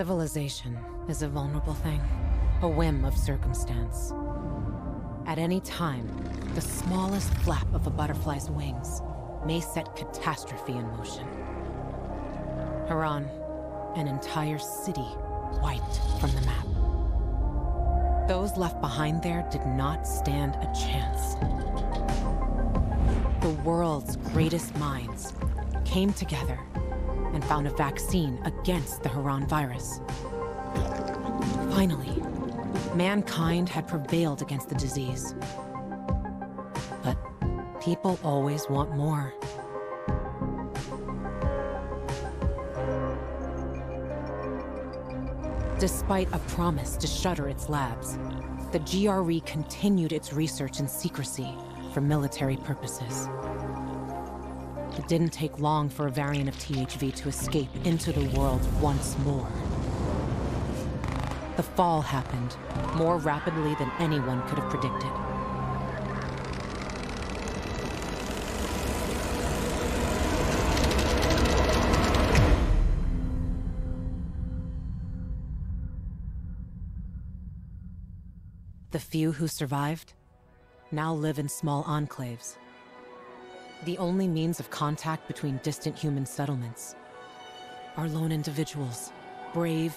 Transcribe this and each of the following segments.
Civilization is a vulnerable thing, a whim of circumstance. At any time, the smallest flap of a butterfly's wings may set catastrophe in motion. Harran, an entire city wiped from the map. Those left behind there did not stand a chance. The world's greatest minds came together and found a vaccine against the Harran virus. Finally, mankind had prevailed against the disease. But people always want more. Despite a promise to shutter its labs, the GRE continued its research in secrecy for military purposes. It didn't take long for a variant of THV to escape into the world once more. The fall happened more rapidly than anyone could have predicted. The few who survived now live in small enclaves. The only means of contact between distant human settlements are lone individuals, brave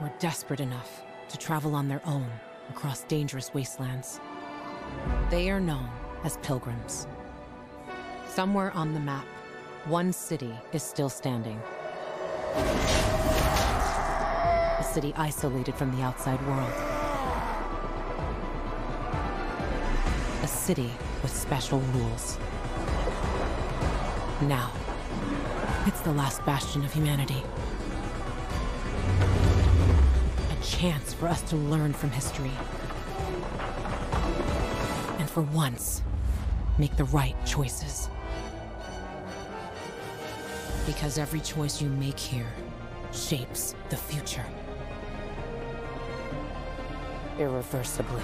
or desperate enough to travel on their own across dangerous wastelands. They are known as pilgrims. Somewhere on the map, one city is still standing. A city isolated from the outside world. A city with special rules. Now, it's the last bastion of humanity. A chance for us to learn from history. And for once, make the right choices. Because every choice you make here shapes the future. Irreversibly.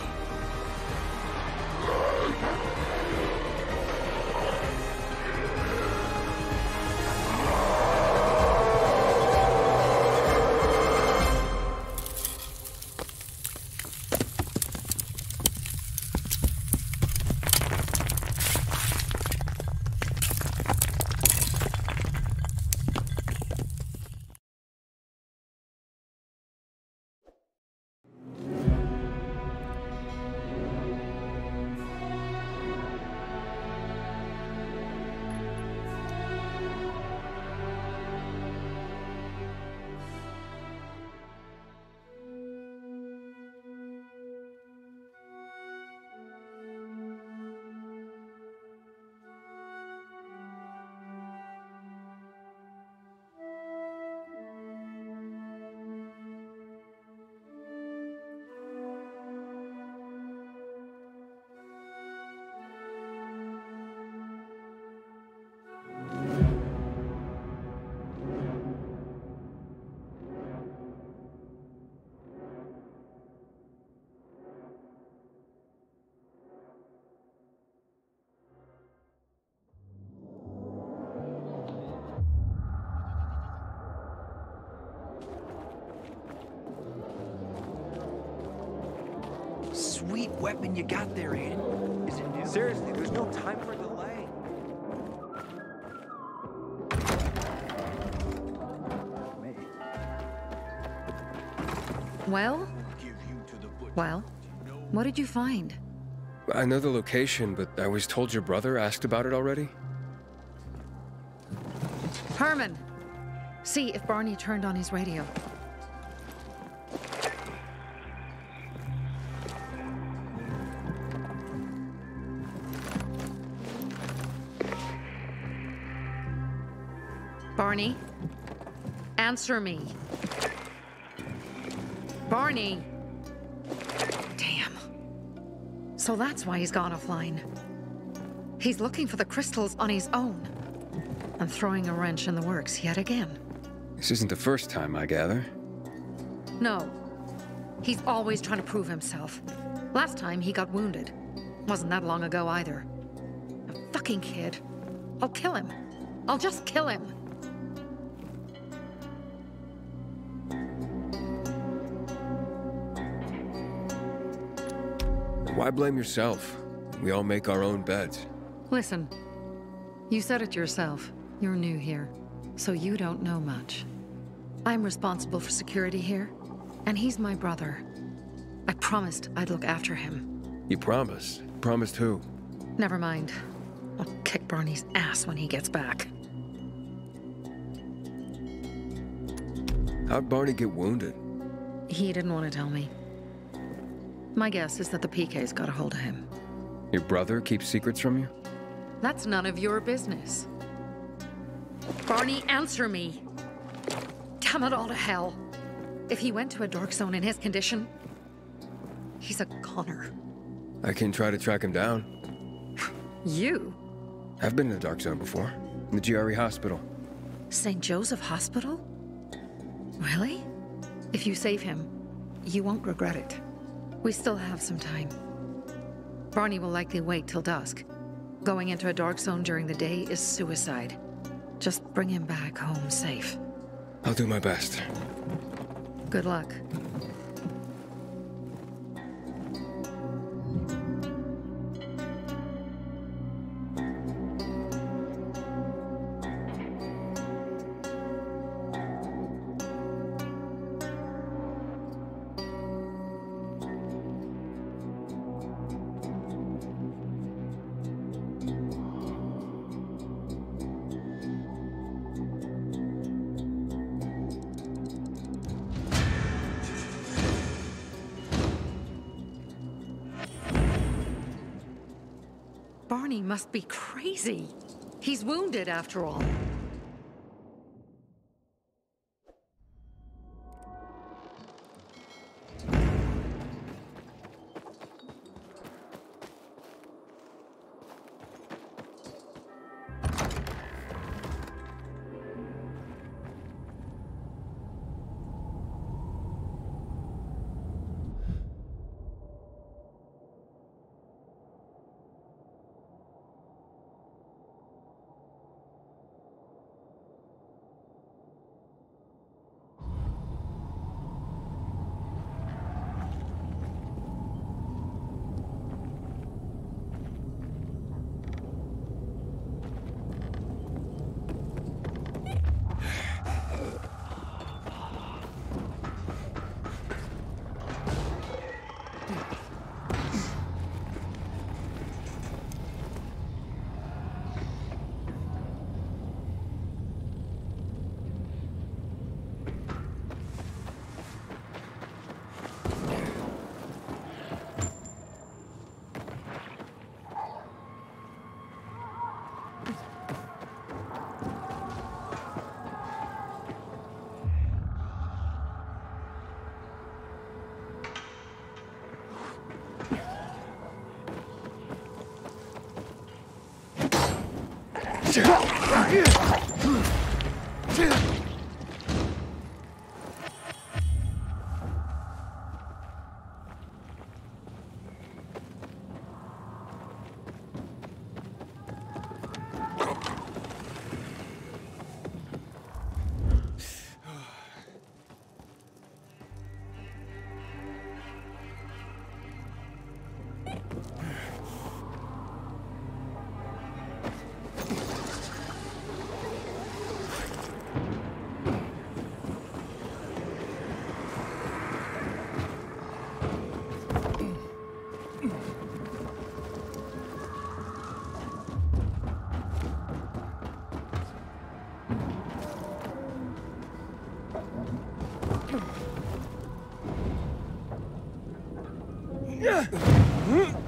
Sweet weapon you got there, Aiden. Is it new? Seriously, there's no time for delay. Well? Well? What did you find? I know the location, but I was told your brother asked about it already. Herman! See if Barney turned on his radio. Answer me. Barney! Damn. So that's why he's gone offline. He's looking for the crystals on his own. And throwing a wrench in the works yet again. This isn't the first time, I gather. No. He's always trying to prove himself. Last time he got wounded. Wasn't that long ago either. A fucking kid. I'll kill him. I'll just kill him. Why blame yourself? We all make our own beds. Listen, you said it yourself. You're new here, so you don't know much. I'm responsible for security here, and he's my brother. I promised I'd look after him. You promised? Promised who? Never mind. I'll kick Barney's ass when he gets back. How'd Barney get wounded? He didn't want to tell me. My guess is that the PK's got a hold of him. Your brother keeps secrets from you? That's none of your business. Barney, answer me! Damn it all to hell! If he went to a dark zone in his condition, he's a goner. I can try to track him down. You? I've been in the dark zone before. In the GRE hospital. St. Joseph Hospital? Really? If you save him, you won't regret it. We still have some time. Barney will likely wait till dusk. Going into a dark zone during the day is suicide. Just bring him back home safe. I'll do my best. Good luck. Must be crazy. He's wounded after all. Roger. Yeah.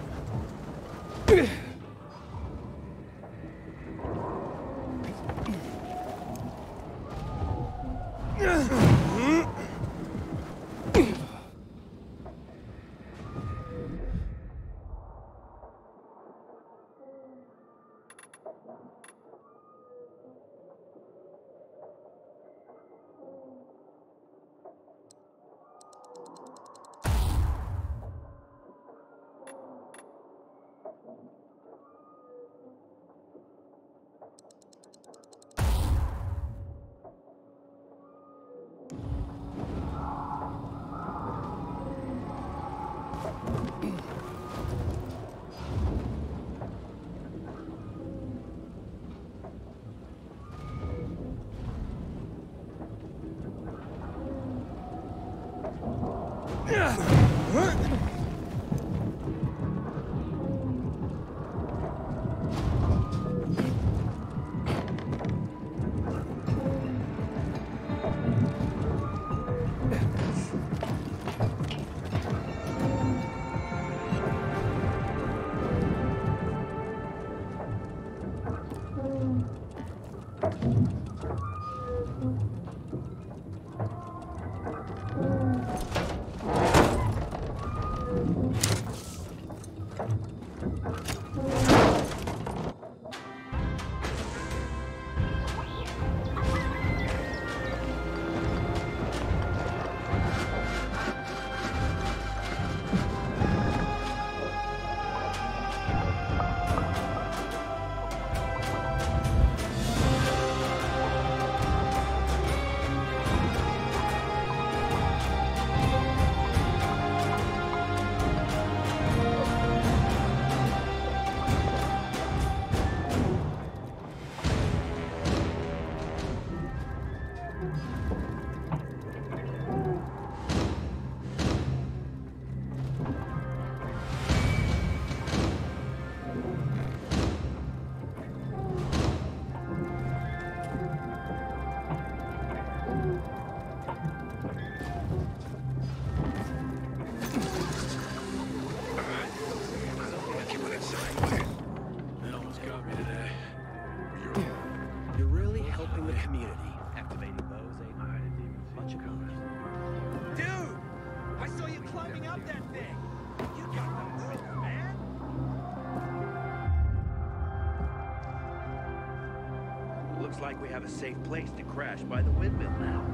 have a safe place to crash by the windmill now.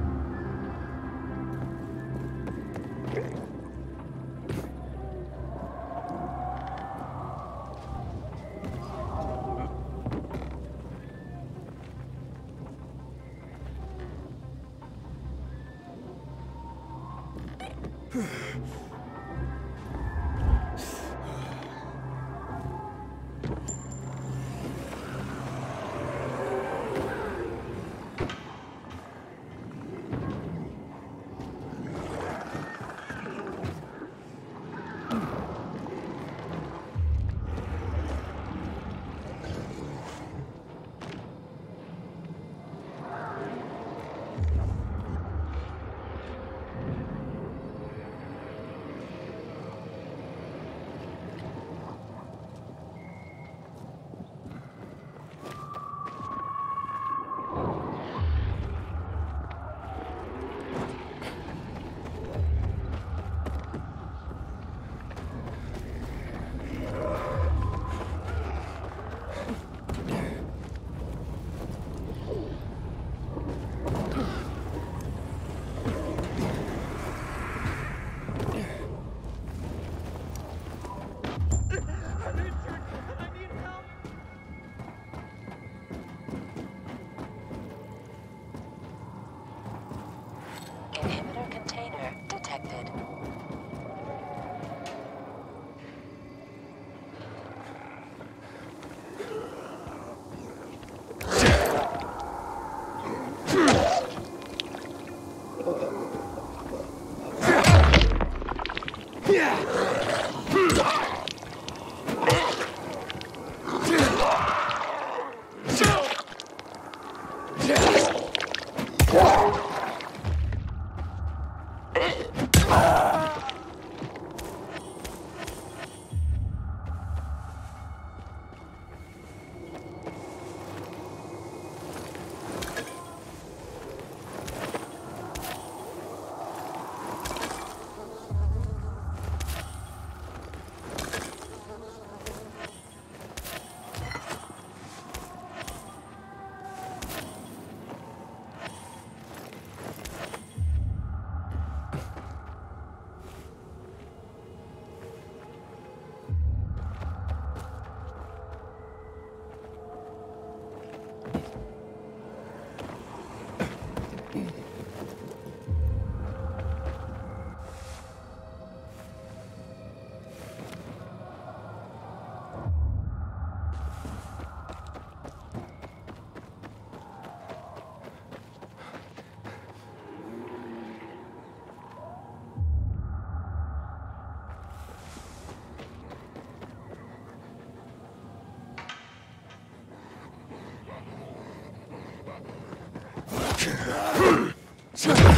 Let's go.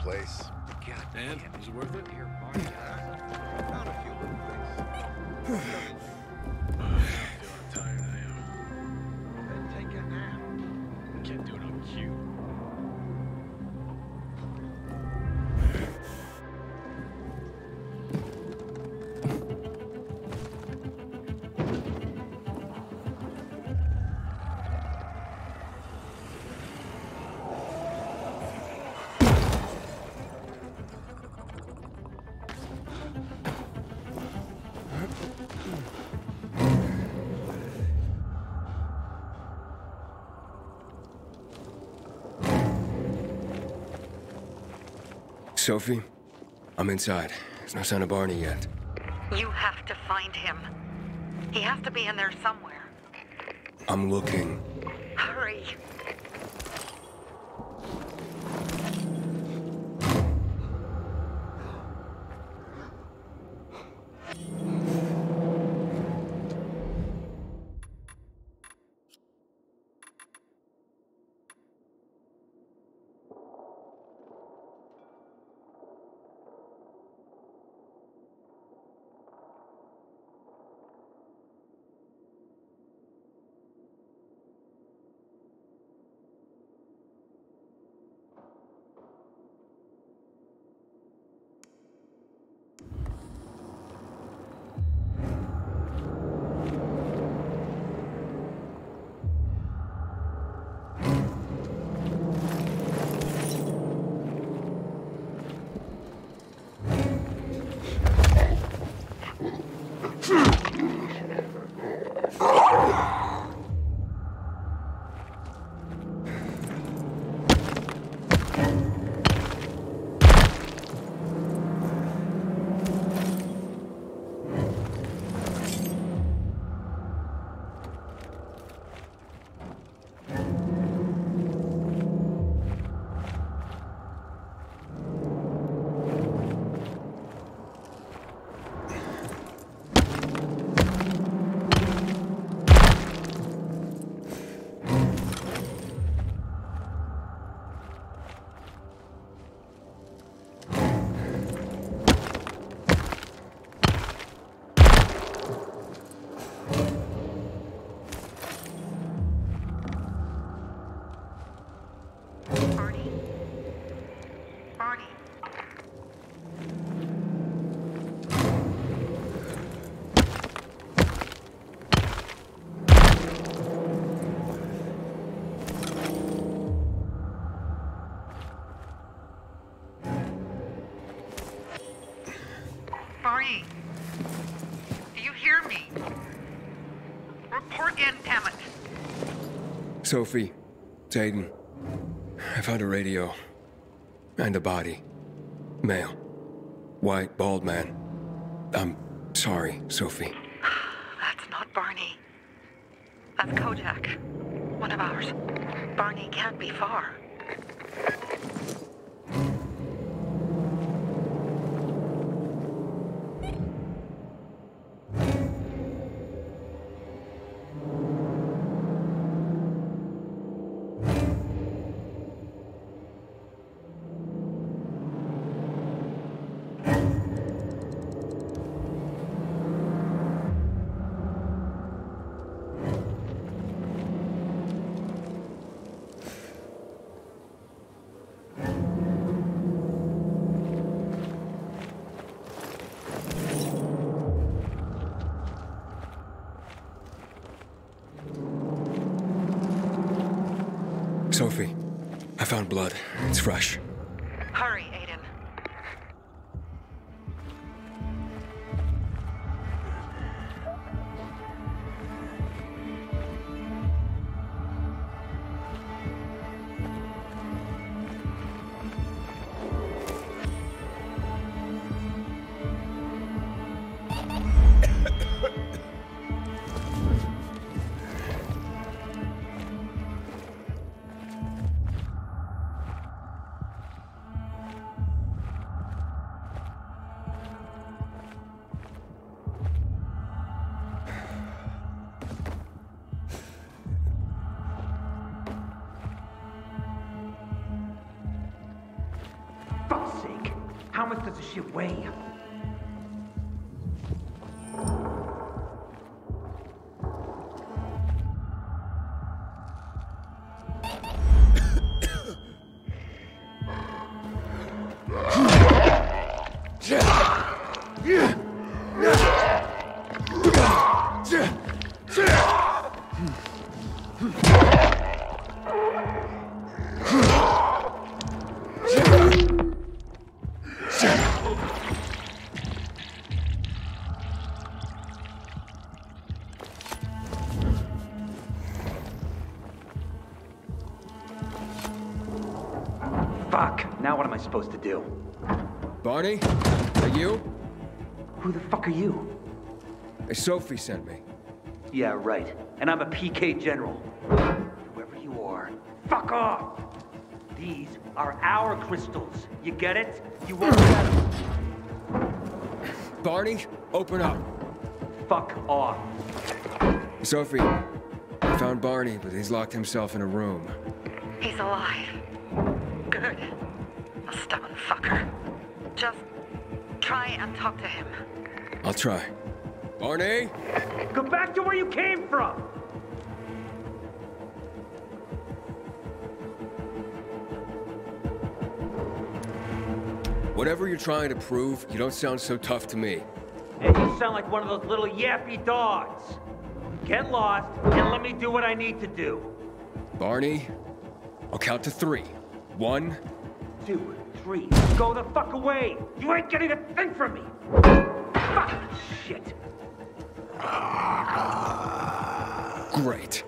Out this one place. And was it worth it? Sophie, I'm inside. There's no sign of Barney yet. You have to find him. He has to be in there somewhere. I'm looking. Sophie, it's. I found a radio. And a body. Male. White, bald man. I'm sorry, Sophie. How much does this shit weigh? Supposed to do? Barney? Are you? Who the fuck are you? Hey, Sophie sent me. Yeah, right. And I'm a PK general. Whoever you are, fuck off! These are our crystals. You get it? You won't get them. Barney, open up. Fuck off. Sophie, I found Barney, but he's locked himself in a room. He's alive. Talk to him. I'll try. Barney? Go back to where you came from! Whatever you're trying to prove, you don't sound so tough to me. And you sound like one of those little yappy dogs. Get lost and let me do what I need to do. Barney, I'll count to three. One, Two, three, go the fuck away! You ain't getting a thing from me! Fuck! Shit! great.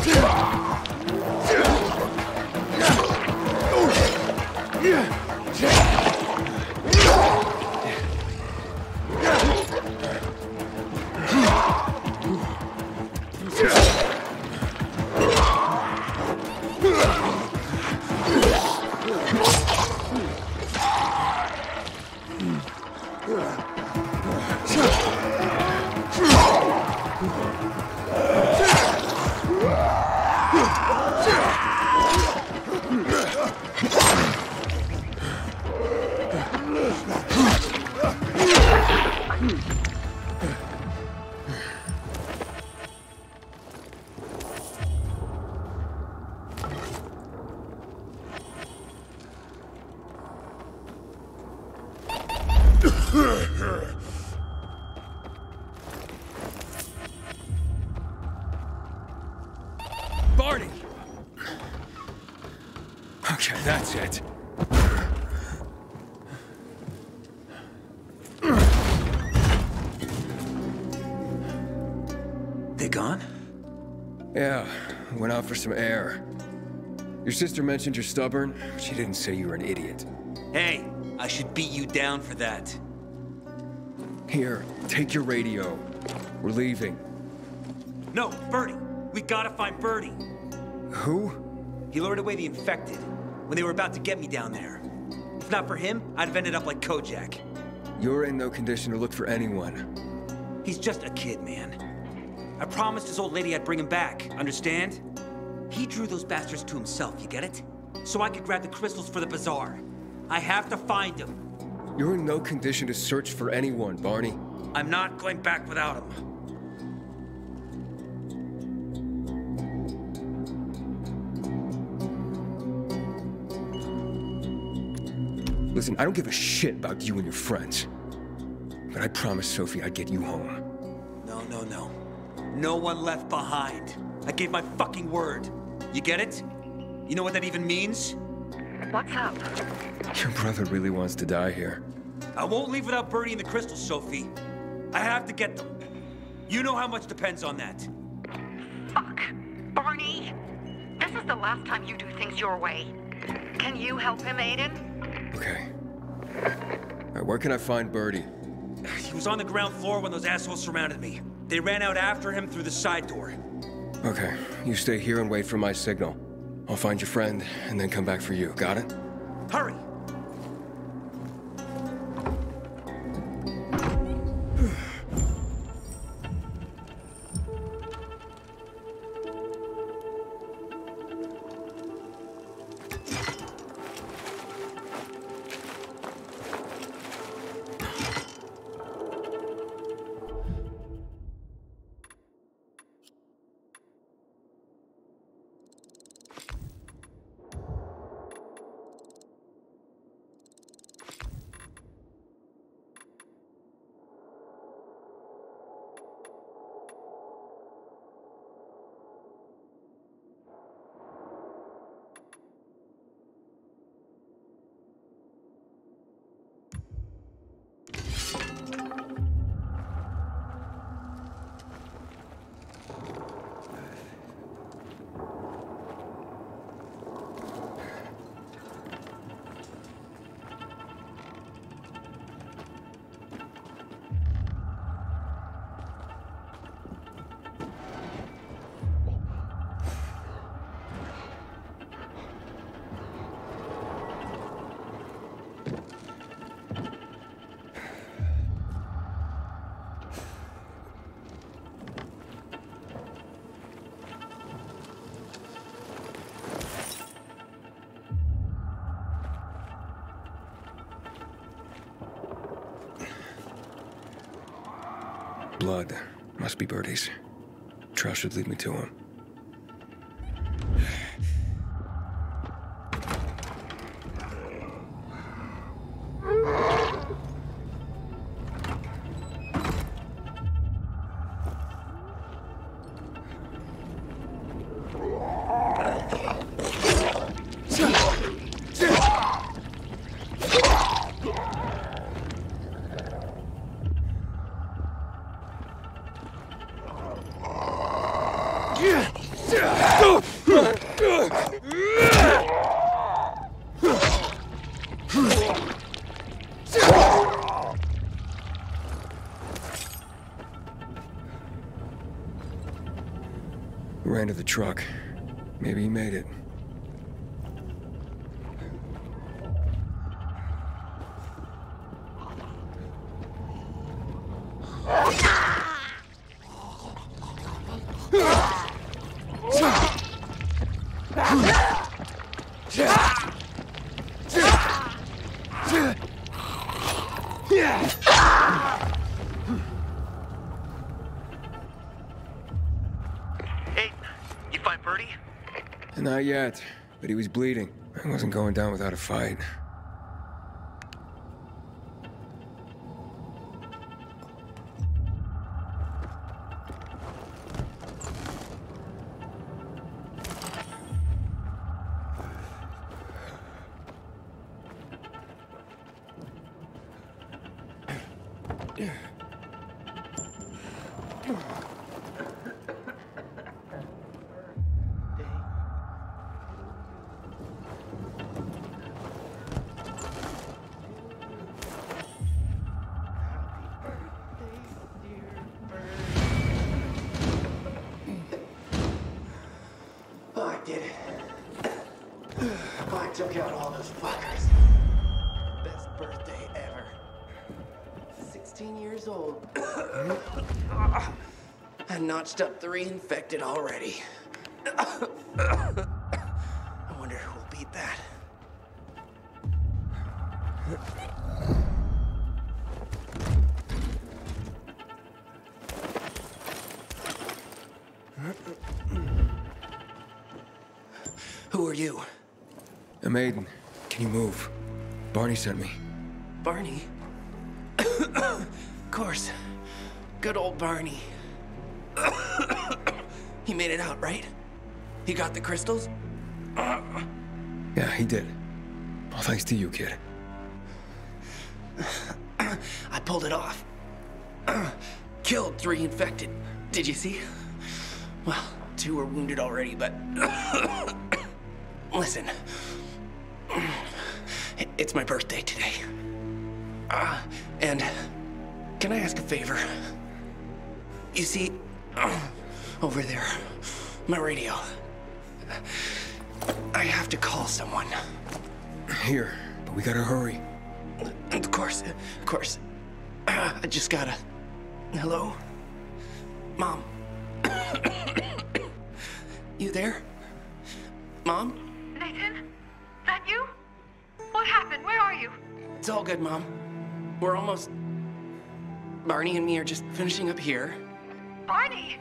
Barney! For some air. Your sister mentioned you're stubborn. But she didn't say you were an idiot. Hey, I should beat you down for that. Here, take your radio. We're leaving. No, Birdie. We gotta find Birdie. Who? He lured away the infected when they were about to get me down there. If not for him, I'd have ended up like Kojak. You're in no condition to look for anyone. He's just a kid, man. I promised his old lady I'd bring him back, understand? He drew those bastards to himself, you get it? So I could grab the crystals for the bazaar. I have to find him. You're in no condition to search for anyone, Barney. I'm not going back without him. Listen, I don't give a shit about you and your friends. But I promised Sophie I'd get you home. No, no, no. No one left behind. I gave my fucking word. You get it? You know what that even means? What's up? Your brother really wants to die here. I won't leave without Birdie and the crystals, Sophie. I have to get them. You know how much depends on that. Fuck. Barney! This is the last time you do things your way. Can you help him, Aiden? Okay. All right, where can I find Birdie? He was on the ground floor when those assholes surrounded me. They ran out after him through the side door. Okay, you stay here and wait for my signal. I'll find your friend and then come back for you. Got it? Hurry! Blood. Must be Birdie's. Trail should lead me to him. To the truck. Maybe he made it. Not yet, but he was bleeding. I wasn't going down without a fight. notched up three infected already. I wonder who will beat that. Who are you? I'm Aiden. Can you move? Barney sent me. Barney? of course. Good old Barney. Made it out, right? He got the crystals? Yeah, he did. All thanks to you, kid. I pulled it off. Killed three infected. Did you see? Well, two were wounded already, but. Listen. It's my birthday today. Uh, and can I ask a favor? You see, over there, my radio. I have to call someone. Here, but we gotta hurry. Of course, of course. I just gotta. Hello? Mom? you there? Mom? Nathan? That you? What happened? Where are you? It's all good, Mom. We're almost. Barney and me are just finishing up here. Barney!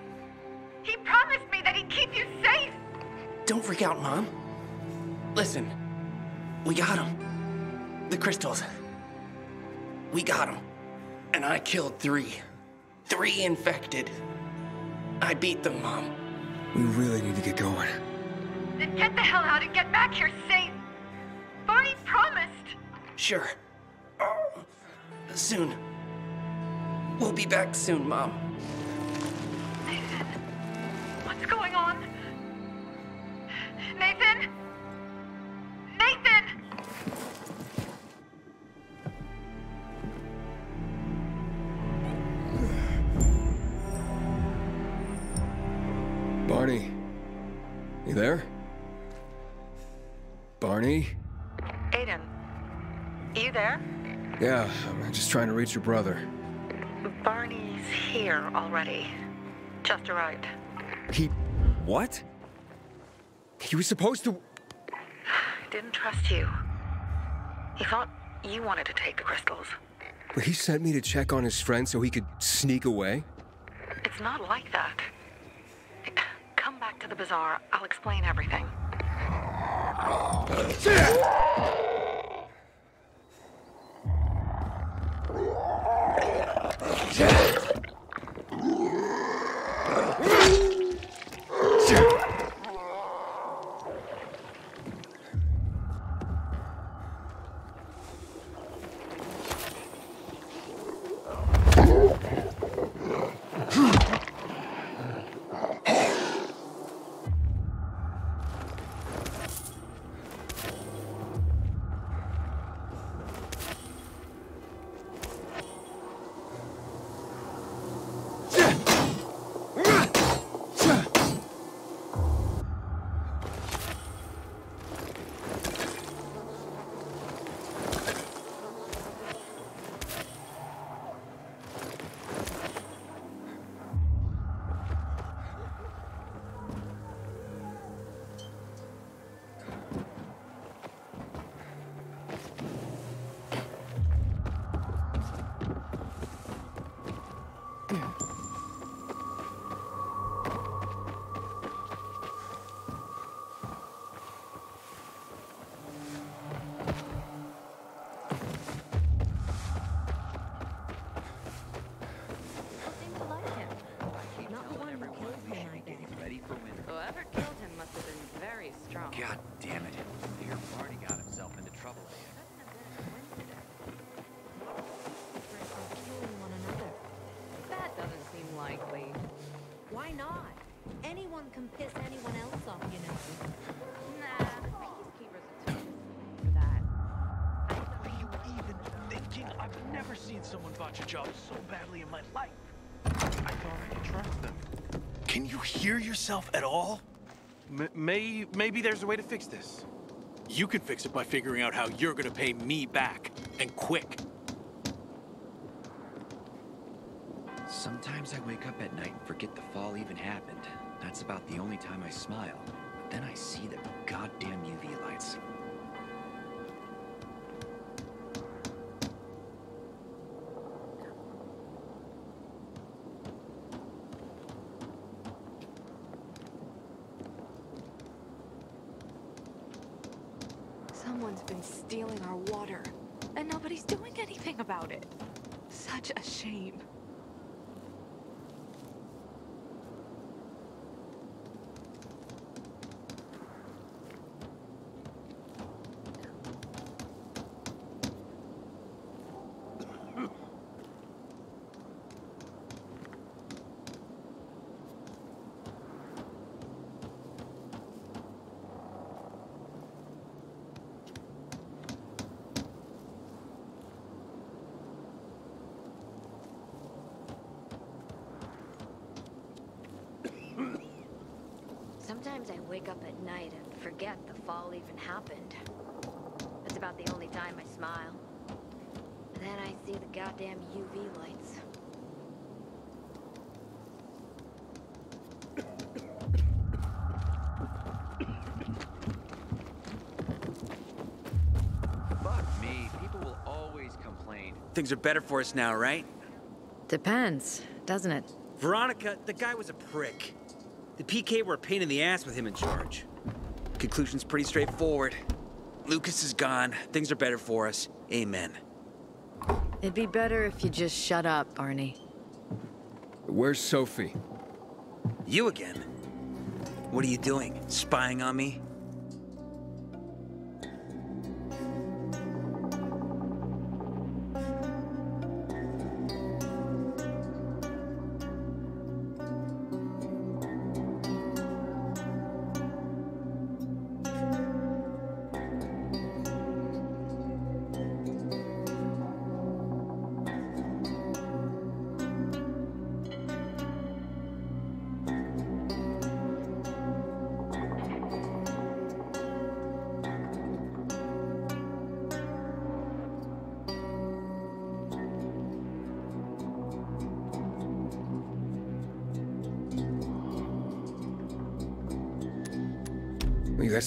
Don't freak out, Mom. Listen, we got them. The crystals. We got them. And I killed three. Three infected. I beat them, Mom. We really need to get going. Then get the hell out and get back here safe! Barney promised! Sure. Soon. We'll be back soon, Mom. Trying to reach your brother. Barney's here already. Just arrived. He. What? He was supposed to. I didn't trust you. He thought you wanted to take the crystals. But he sent me to check on his friend so he could sneak away? It's not like that. Come back to the bazaar. I'll explain everything. Anyone can piss anyone else off, you know. Nah, peacekeepers are too for that. Are you even thinking? I've never seen someone botch a job so badly in my life. I thought I could trust them. Can you hear yourself at all? M may maybe there's a way to fix this. You can fix it by figuring out how you're gonna pay me back, and quick. Been stealing our water, and nobody's doing anything about it. Such a shame. Sometimes I wake up at night and forget the fall even happened. That's about the only time I smile. And then I see the goddamn UV lights. Fuck me. People will always complain. Things are better for us now, right? Depends, doesn't it? Veronica, the guy was a prick. The PK were a pain in the ass with him in charge. Conclusion's pretty straightforward. Lucas is gone. Things are better for us. Amen. It'd be better if you just shut up, Barney. Where's Sophie? You again? What are you doing? Spying on me?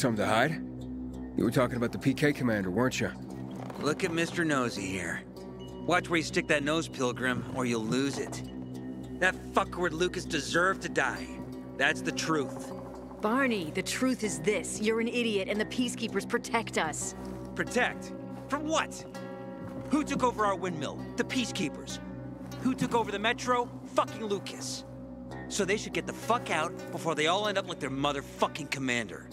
Something to hide? You were talking about the PK commander, weren't you? Look at Mr. Nosy here. Watch where you stick that nose, Pilgrim, or you'll lose it. That fuckward Lucas deserved to die. That's the truth. Barney, the truth is this. You're an idiot, and the Peacekeepers protect us. Protect? From what? Who took over our windmill? The Peacekeepers. Who took over the Metro? Fucking Lucas. So they should get the fuck out before they all end up like their motherfucking commander.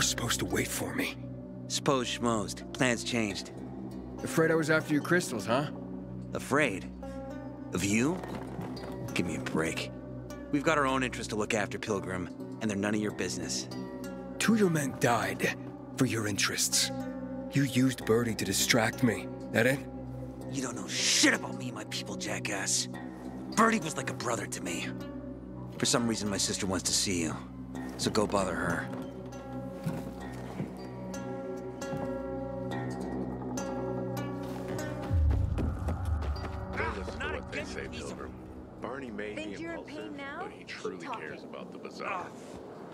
Were supposed to wait for me. Suppose schmozed. Plans changed. Afraid I was after your crystals, huh? Afraid? Of you? Give me a break. We've got our own interests to look after, Pilgrim, and they're none of your business. Two of your men died for your interests. You used Birdie to distract me. That it? You don't know shit about me and my people, jackass. Birdie was like a brother to me. For some reason, my sister wants to see you. So go bother her. Don't listen to what they say, Pilgrim. Barney may Think be you're in impulsive, now? but he truly cares about the bazaar.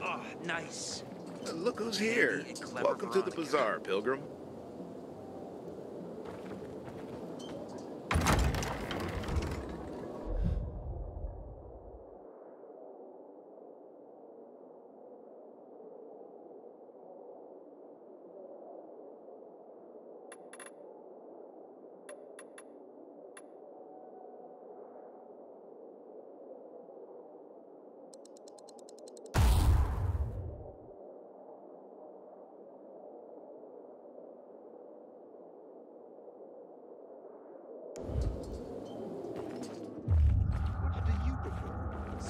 Oh, nice. Uh, Look who's here. and clever Welcome to the bazaar, Pilgrim.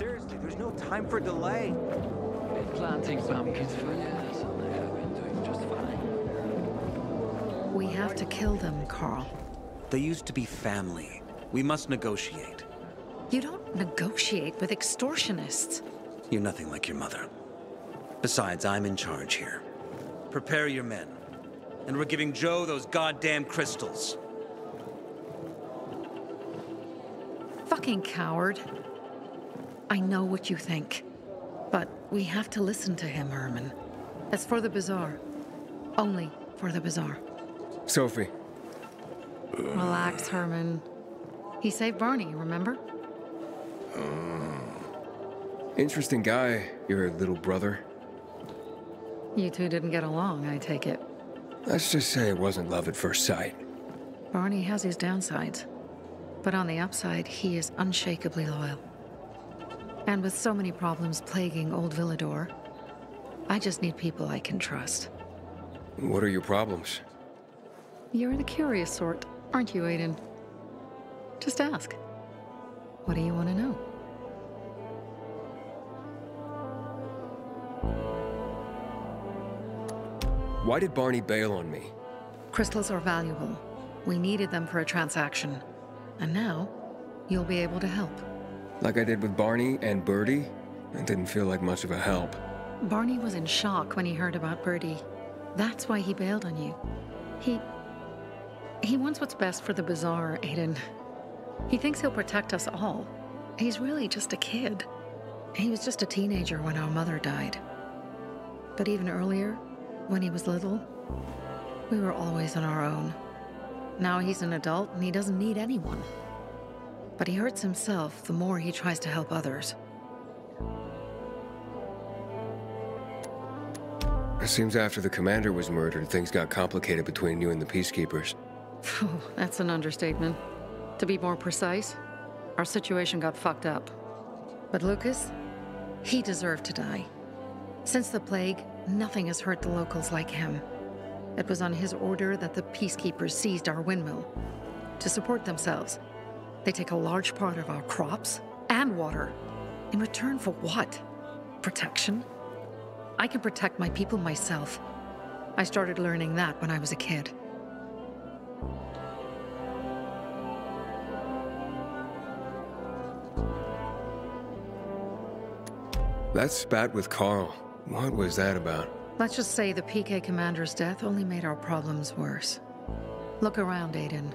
Seriously, there's no time for delay. Been planting pumpkins for years, and they have been doing just fine. We have to kill them, Carl. They used to be family. We must negotiate. You don't negotiate with extortionists. You're nothing like your mother. Besides, I'm in charge here. Prepare your men. And we're giving Joe those goddamn crystals. Fucking coward. I know what you think. But we have to listen to him, Herman. It's for the Bazaar. Only for the Bazaar. Sophie. Relax, Herman. He saved Barney, remember? Oh. Interesting guy, your little brother. You two didn't get along, I take it. Let's just say it wasn't love at first sight. Barney has his downsides. But on the upside, he is unshakably loyal. And with so many problems plaguing old Villedor, I just need people I can trust. What are your problems? You're the curious sort, aren't you, Aiden? Just ask. What do you want to know? Why did Barney bail on me? Crystals are valuable. We needed them for a transaction. And now, you'll be able to help. Like I did with Barney and Birdie? It didn't feel like much of a help. Barney was in shock when he heard about Birdie. That's why he bailed on you. He. He wants what's best for the Bazaar, Aiden. He thinks he'll protect us all. He's really just a kid. He was just a teenager when our mother died. But even earlier, when he was little, we were always on our own. Now he's an adult and he doesn't need anyone. But he hurts himself the more he tries to help others. It seems after the commander was murdered, things got complicated between you and the Peacekeepers. Phew, That's an understatement. To be more precise, our situation got fucked up. But Lucas, he deserved to die. Since the plague, nothing has hurt the locals like him. It was on his order that the peacekeepers seized our windmill. To support themselves, they take a large part of our crops and water. In return for what? Protection? I can protect my people myself. I started learning that when I was a kid. That spat with Carl. What was that about? Let's just say the PK commander's death only made our problems worse. Look around, Aiden.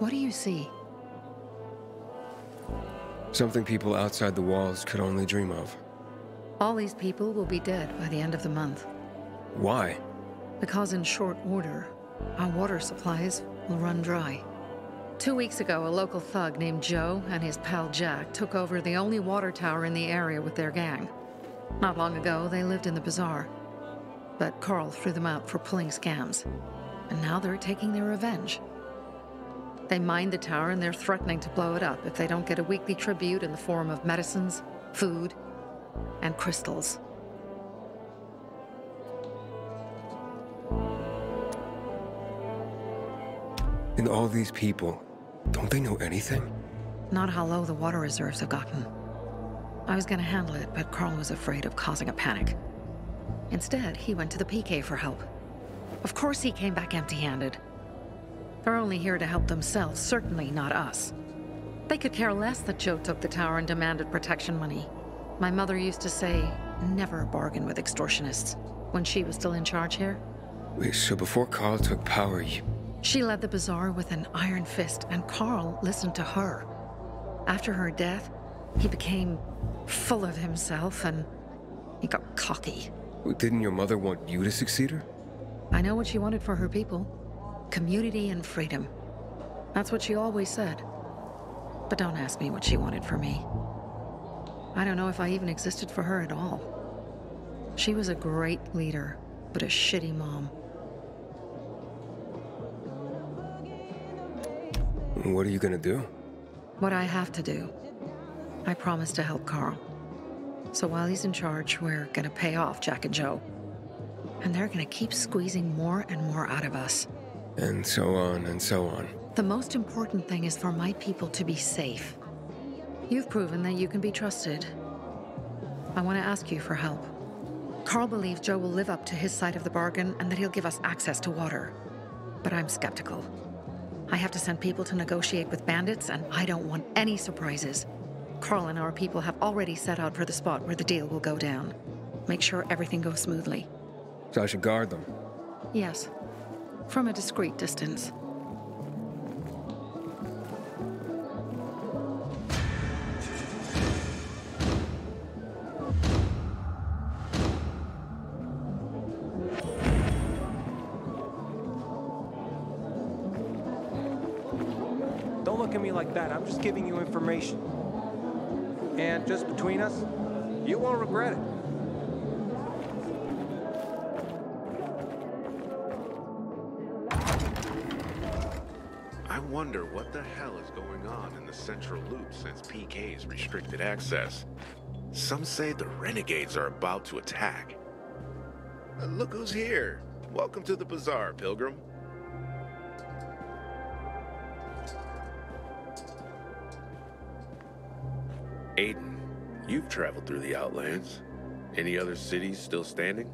What do you see? Something people outside the walls could only dream of. All these people will be dead by the end of the month. Why? Because in short order, our water supplies will run dry. Two weeks ago, a local thug named Joe and his pal Jack took over the only water tower in the area with their gang. Not long ago, they lived in the bazaar. But Carl threw them out for pulling scams. And now they're taking their revenge. They mined the tower and they're threatening to blow it up if they don't get a weekly tribute in the form of medicines, food, and crystals. And all these people, don't they know anything? Not how low the water reserves have gotten. I was gonna handle it, but Carl was afraid of causing a panic. Instead, he went to the PK for help. Of course he came back empty-handed. They're only here to help themselves, certainly not us. They could care less that Joe took the tower and demanded protection money. My mother used to say, never bargain with extortionists, when she was still in charge here. Wait, so before Carl took power, you... She led the bazaar with an iron fist, and Carl listened to her. After her death, he became full of himself and he got cocky. Didn't your mother want you to succeed her? I know what she wanted for her people community and freedom. That's what she always said. But don't ask me what she wanted for me. I don't know if I even existed for her at all. She was a great leader, but a shitty mom. What are you gonna do? What I have to do. I promised to help Carl. So while he's in charge, we're gonna pay off Jack and Joe. And they're gonna keep squeezing more and more out of us. And so on and so on. The most important thing is for my people to be safe. You've proven that you can be trusted, I want to ask you for help. Carl believes Joe will live up to his side of the bargain and that he'll give us access to water. But I'm skeptical. I have to send people to negotiate with bandits, and I don't want any surprises. Carl and our people have already set out for the spot where the deal will go down. Make sure everything goes smoothly. So I should guard them. Yes. From a discreet distance. Don't look at me like that. I'm just giving you information. And just between us, you won't regret it. Wonder what the hell is going on in the central loop since PK's restricted access. Some say the renegades are about to attack. Uh, Look who's here. Welcome to the bazaar, Pilgrim. Aiden, you've traveled through the Outlands. Any other cities still standing?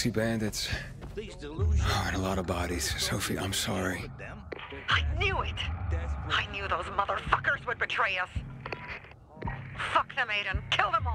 Nazi bandits. Oh, and a lot of bodies. Sophie, I'm sorry. I knew it! I knew those motherfuckers would betray us. Fuck them, Aiden. Kill them!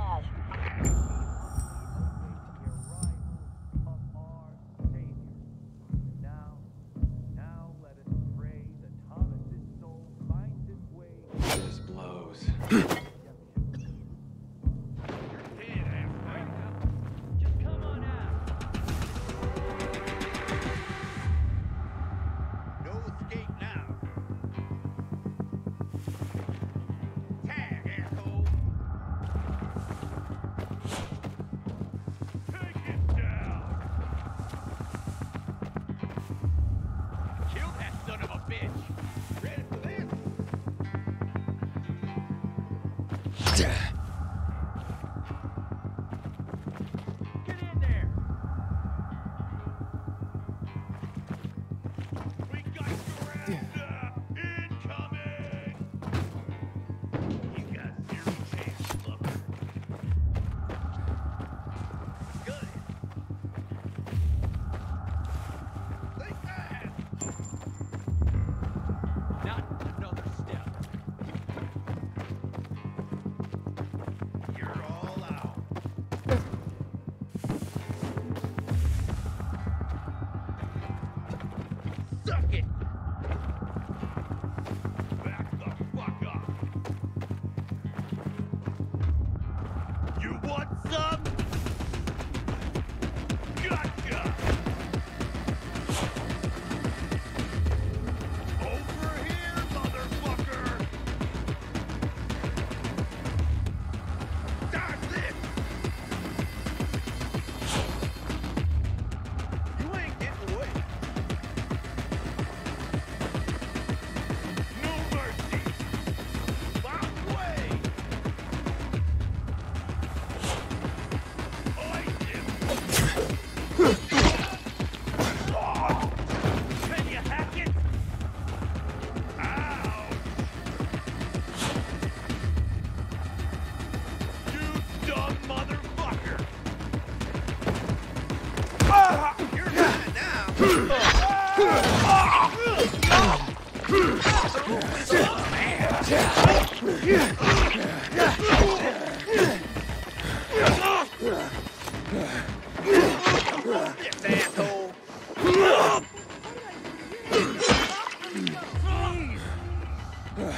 I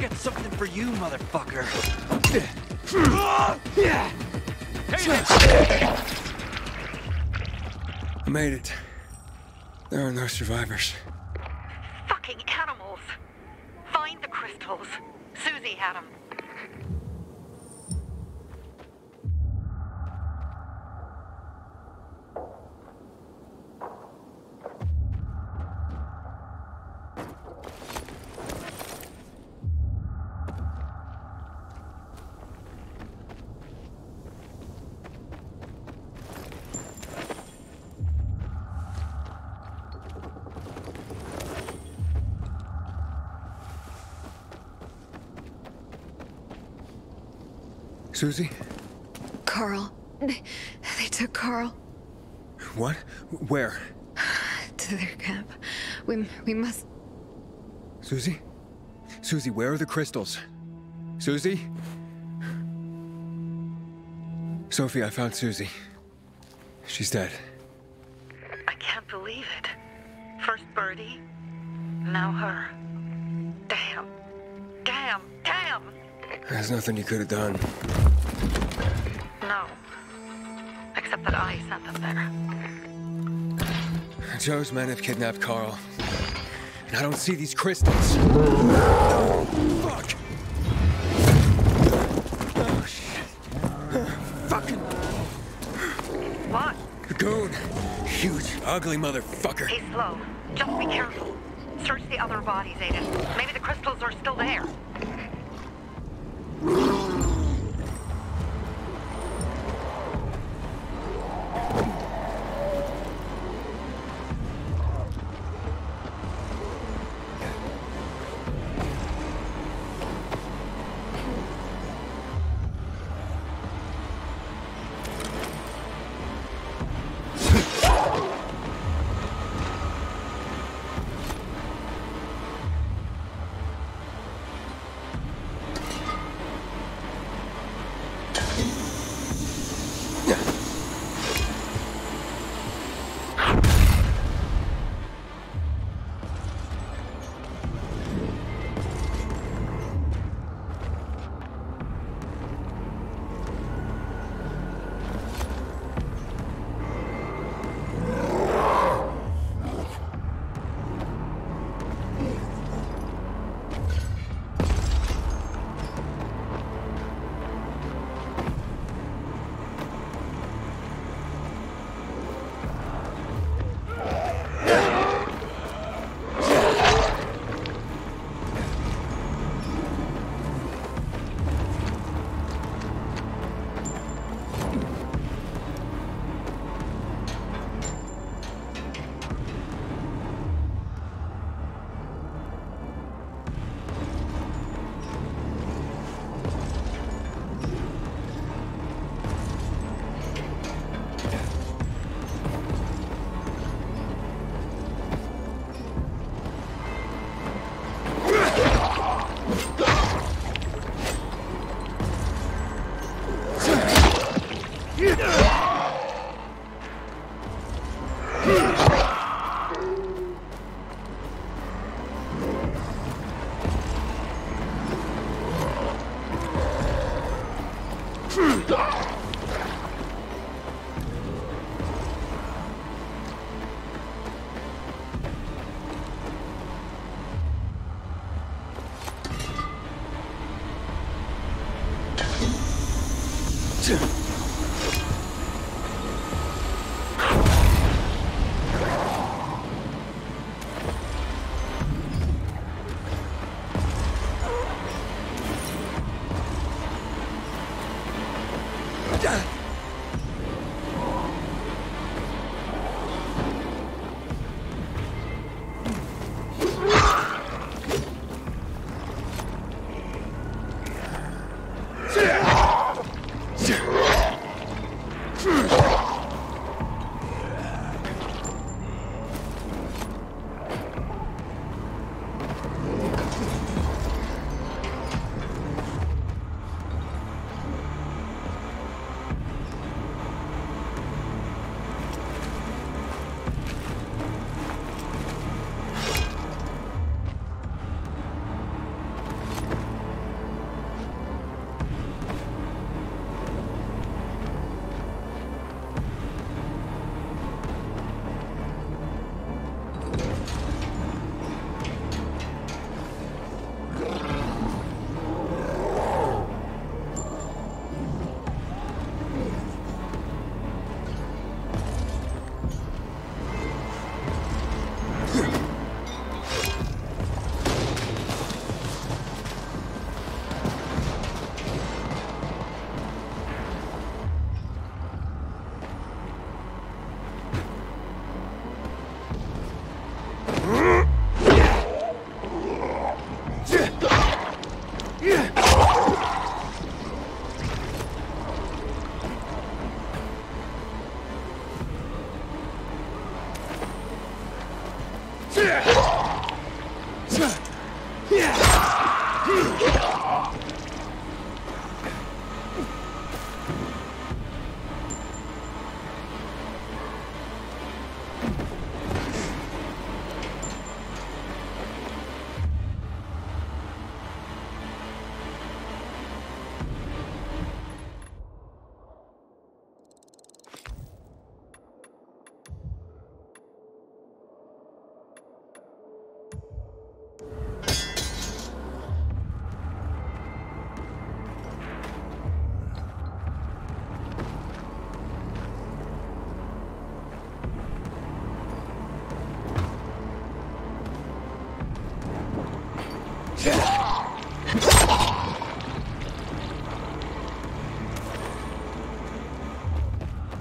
got something for you, motherfucker. I made it. There are no survivors. Susie? Carl. They, they took Carl What? Where? to their camp. We, we must. Susie? Susie, where are the crystals? Susie? Sophie, I found Susie. She's dead. I can't believe it. First Birdie, now her. There's nothing you could have done. No. Except that I sent them there. Joe's men have kidnapped Carl. And I don't see these crystals. Fuck! Oh, shit. Fucking What? goon. Huge, ugly motherfucker. He's slow. Just be careful. Search the other bodies, Aiden. Maybe the crystals are still there.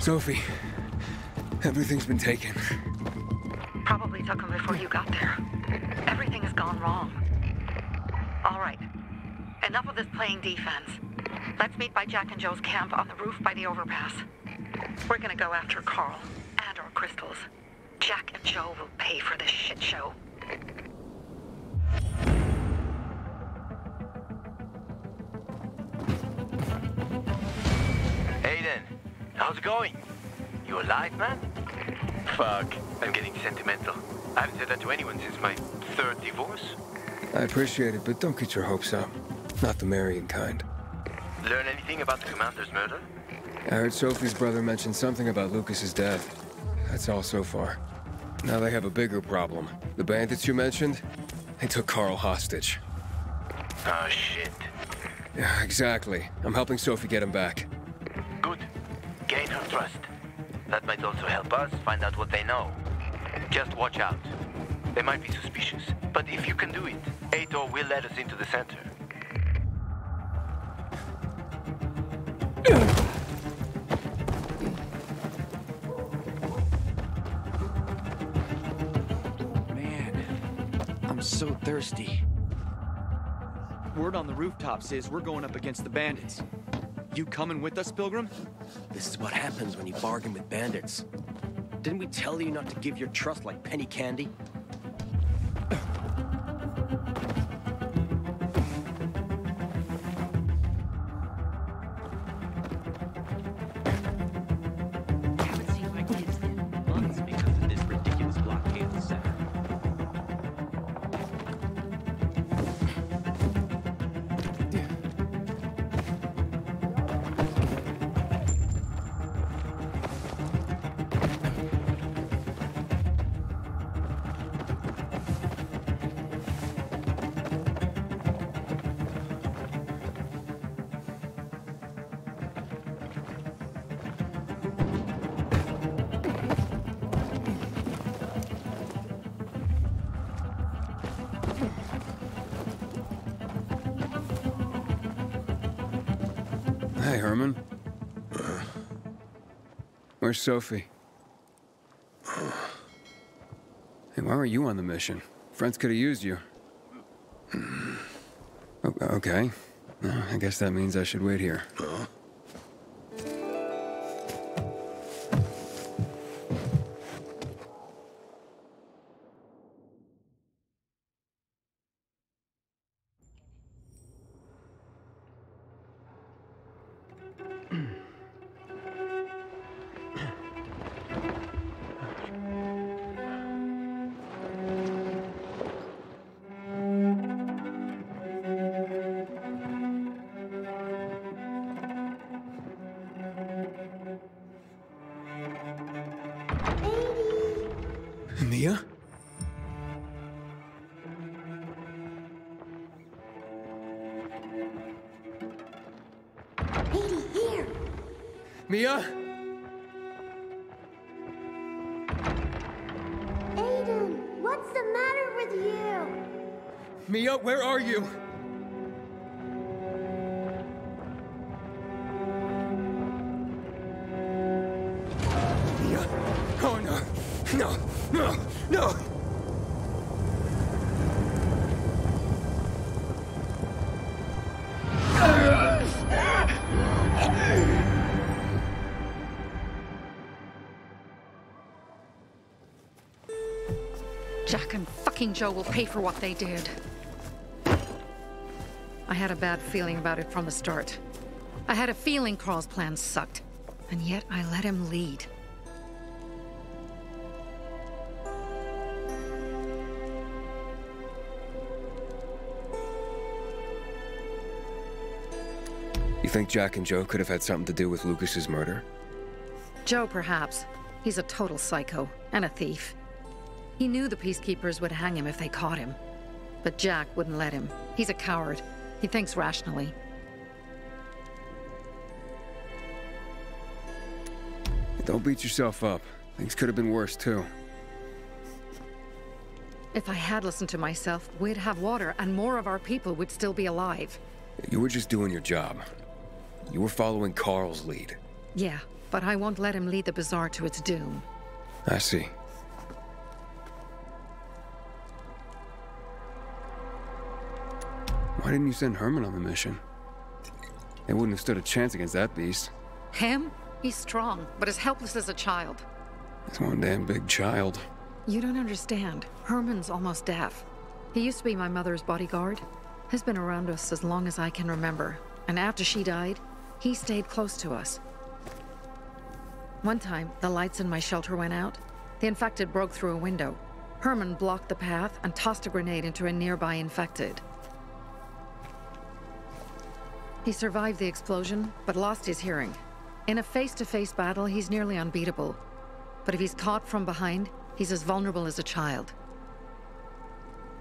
Sophie, everything's been taken. Probably took them before you got there. Everything has gone wrong. All right. Enough of this playing defense. Let's meet by Jack and Joe's camp on the roof by the overpass. We're gonna go after Carl and our crystals. Jack and Joe will pay for this shit show. Alive, man? Fuck, I'm getting sentimental. I haven't said that to anyone since my third divorce. I appreciate it, but don't get your hopes up. Not the marrying kind. Learn anything about the commander's murder? I heard Sophie's brother mention something about Lucas's death. That's all so far. Now they have a bigger problem. The bandits you mentioned, they took Carl hostage. Oh, shit. Yeah, exactly. I'm helping Sophie get him back. That might also help us find out what they know. Just watch out. They might be suspicious, but if you can do it, Aitor will let us into the center. Man, I'm so thirsty. Word on the rooftops is we're going up against the bandits. You coming with us, Pilgrim? This is what happens when you bargain with bandits. Didn't we tell you not to give your trust like penny candy? Hey, Herman. Where's Sophie? Hey, why were you on the mission? Friends could have used you. Okay. Uh, I guess that means I should wait here. Joe will pay for what they did. I had a bad feeling about it from the start. I had a feeling Carl's plan sucked, and yet I let him lead. You think Jack and Joe could have had something to do with Lucas's murder? Joe, perhaps. He's a total psycho and a thief. He knew the Peacekeepers would hang him if they caught him. But Jack wouldn't let him. He's a coward. He thinks rationally. Don't beat yourself up. Things could have been worse, too. If I had listened to myself, we'd have water and more of our people would still be alive. You were just doing your job. You were following Carl's lead. Yeah, but I won't let him lead the Bazaar to its doom. I see. Why didn't you send Herman on the mission? They wouldn't have stood a chance against that beast. Him? He's strong, but as helpless as a child. He's one damn big child. You don't understand. Herman's almost deaf. He used to be my mother's bodyguard. Has been around us as long as I can remember. And after she died, he stayed close to us. One time, the lights in my shelter went out. The infected broke through a window. Herman blocked the path and tossed a grenade into a nearby infected. He survived the explosion, but lost his hearing. In a face-to-face battle, he's nearly unbeatable. But if he's caught from behind, he's as vulnerable as a child.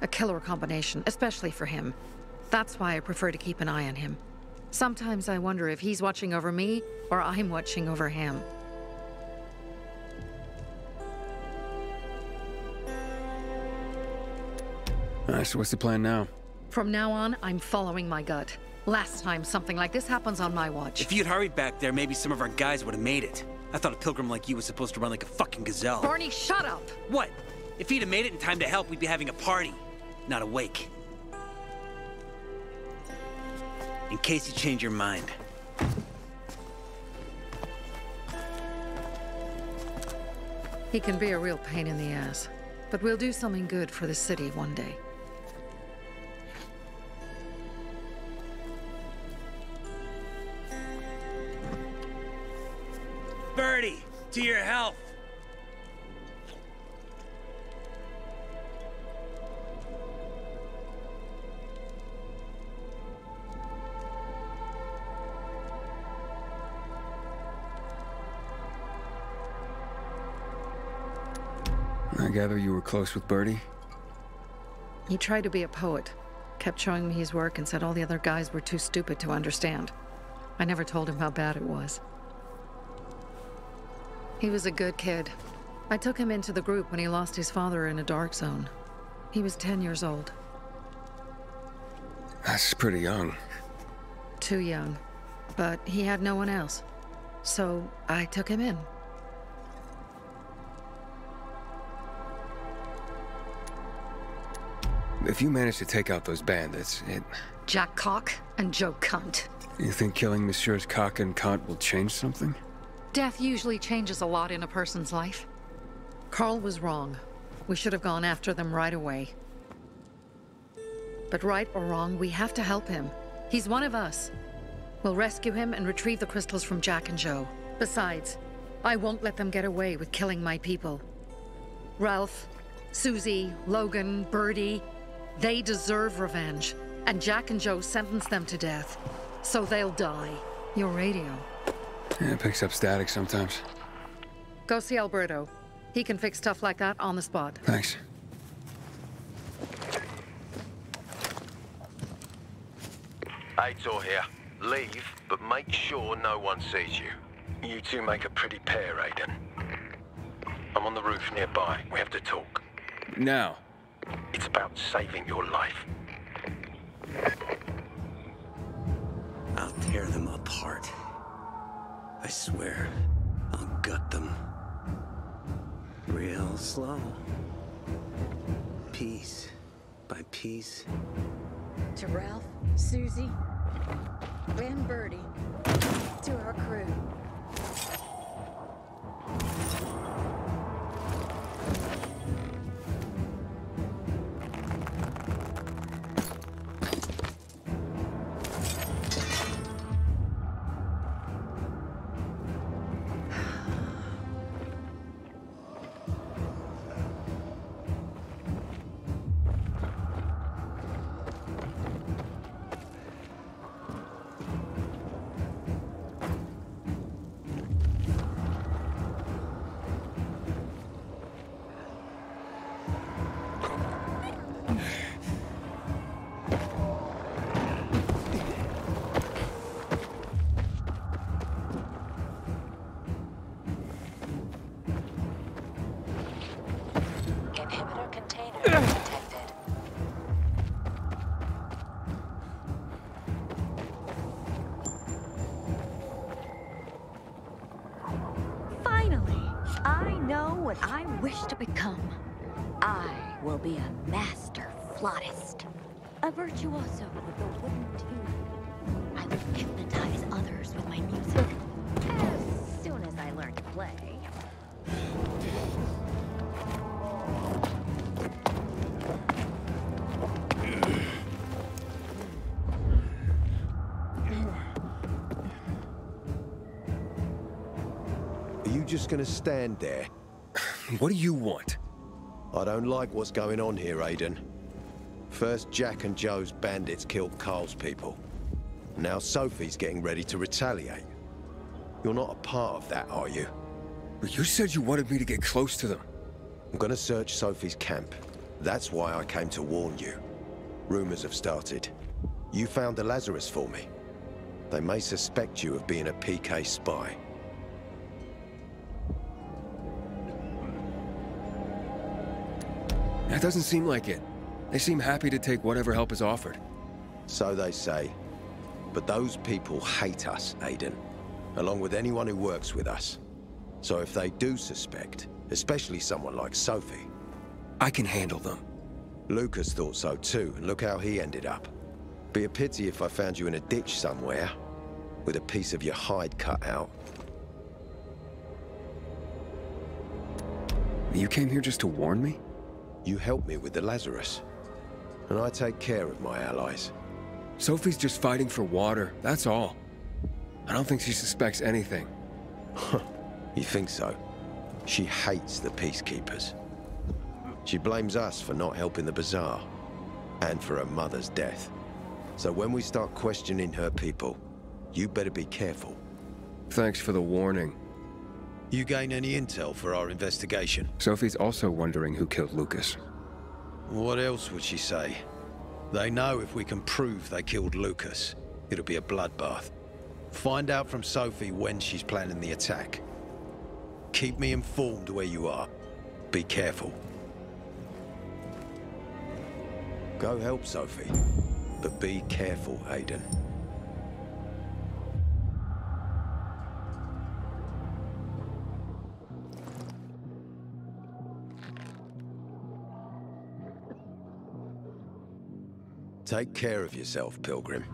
A killer combination, especially for him. That's why I prefer to keep an eye on him. Sometimes I wonder if he's watching over me, or I'm watching over him. So what's the plan now? From now on, I'm following my gut. Last time something like this happens on my watch. If you'd hurried back there, maybe some of our guys would have made it. I thought a pilgrim like you was supposed to run like a fucking gazelle. Barney, shut up! What? If he'd have made it in time to help, we'd be having a party, not a wake. In case you change your mind. He can be a real pain in the ass. But we'll do something good for the city one day. To your health. I gather you were close with Birdie? He tried to be a poet, kept showing me his work and said all the other guys were too stupid to understand. I never told him how bad it was. He was a good kid. I took him into the group when he lost his father in a dark zone. He was 10 years old. That's pretty young. Too young. But he had no one else. So I took him in. If you manage to take out those bandits, it... Jack Cock and Joe Cunt. You think killing Messieurs Cock and Cunt will change something? Death usually changes a lot in a person's life. Carl was wrong. We should have gone after them right away. But right or wrong, we have to help him. He's one of us. We'll rescue him and retrieve the crystals from Jack and Joe. Besides, I won't let them get away with killing my people. Ralph, Susie, Logan, Birdie, they deserve revenge. And Jack and Joe sentenced them to death. So they'll die. Your radio. Yeah, it picks up static sometimes. Go see Alberto. He can fix stuff like that on the spot. Thanks. Aitor here. Leave, but make sure no one sees you. You two make a pretty pair, Aiden. I'm on the roof nearby. We have to talk. Now. It's about saving your life. I'll tear them apart. I swear, I'll gut them. Real slow. Piece by piece. To Ralph, Susie, and Birdie, to our crew. Virtuoso with a wooden tune. I will hypnotize others with my music. As soon as I learn to play. Are you just gonna stand there? What do you want? I don't like what's going on here, Aiden. First, Jack and Joe's bandits killed Carl's people. Now Sophie's getting ready to retaliate. You're not a part of that, are you? But you said you wanted me to get close to them. I'm gonna search Sophie's camp. That's why I came to warn you. Rumors have started. You found the Lazarus for me. They may suspect you of being a PK spy. That doesn't seem like it. They seem happy to take whatever help is offered. So they say. But those people hate us, Aiden. Along with anyone who works with us. So if they do suspect, especially someone like Sophie... I can handle them. Lucas thought so too, and look how he ended up. Be a pity if I found you in a ditch somewhere, with a piece of your hide cut out. You came here just to warn me? You helped me with the Lazarus. And I take care of my allies. Sophie's just fighting for water, that's all. I don't think she suspects anything. you think so? She hates the Peacekeepers. She blames us for not helping the Bazaar, and for her mother's death. So when we start questioning her people, you better be careful. Thanks for the warning. You gain any intel for our investigation? Sophie's also wondering who killed Lucas. What else would she say? They know if we can prove they killed Lucas, it'll be a bloodbath. Find out from Sophie when she's planning the attack. Keep me informed where you are. Be careful. Go help Sophie, but be careful, Aiden. Take care of yourself, Pilgrim.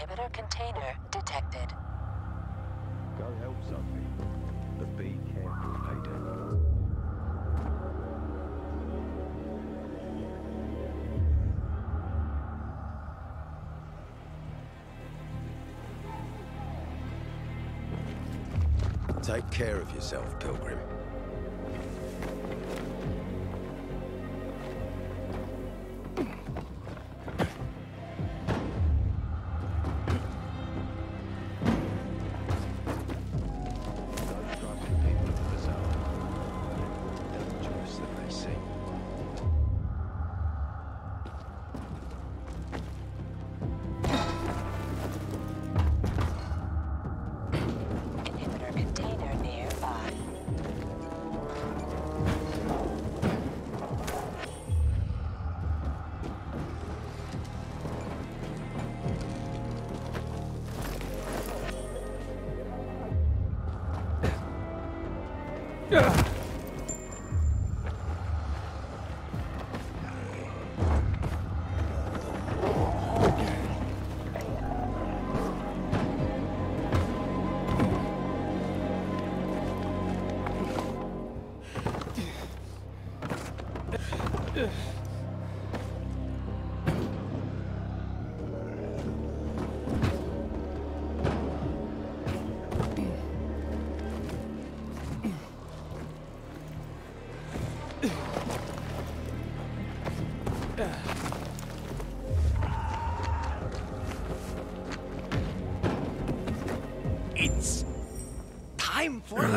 Inhibitor container detected. Go help Sophie. But be careful, Aiden. Take care of yourself, Pilgrim.